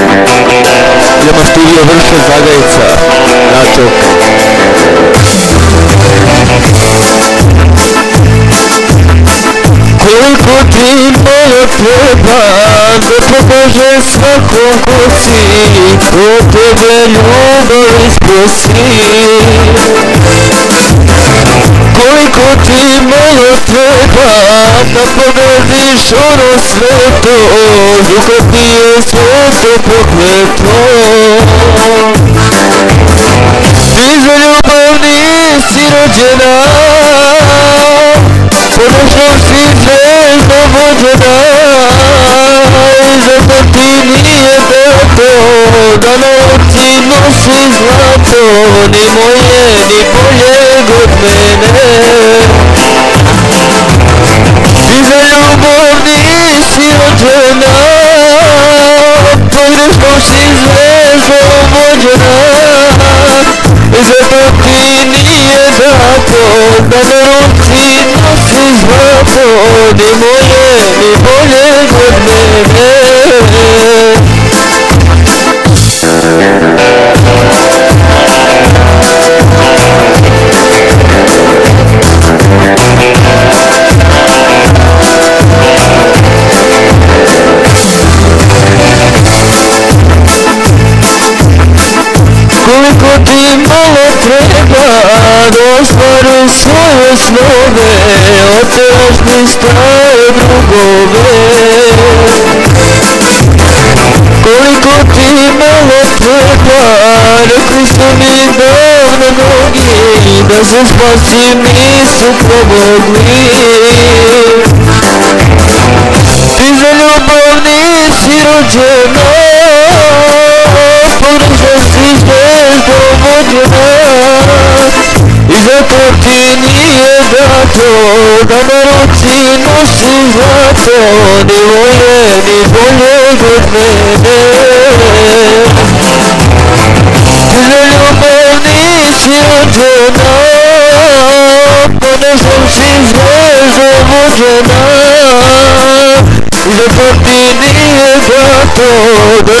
Idemo studio Vrška Zagajica, Natok. Koliko ti malo treba da pomože svakom ko si Ko tebe ljubav isprosi Koliko ti malo treba da pobediš ono sveto Duha ti je sveto pokleto Ti za ljubav nisi rođena Ponošom si zvezda vođena I zato ti nije dato Da na oči nosi zlato Ni moje, ni boljeg Deliru ti nafsi zafo ni moye ni Koliko ti malo treba da ostvari svoje snove Oteraš mi stare drugove Koliko ti malo treba Rekli su mi davno mnogi Da se spasim nisu pomogli Ti za ljubav nisi rođena dato Da na ruci nosi zlato Ni moje, ni boljeg od mene Ti za ljubav nisi rođena Pogrešno si zvezda vođena I zato ti nije dato Da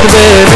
দেখবে